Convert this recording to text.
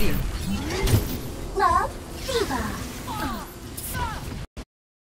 clear.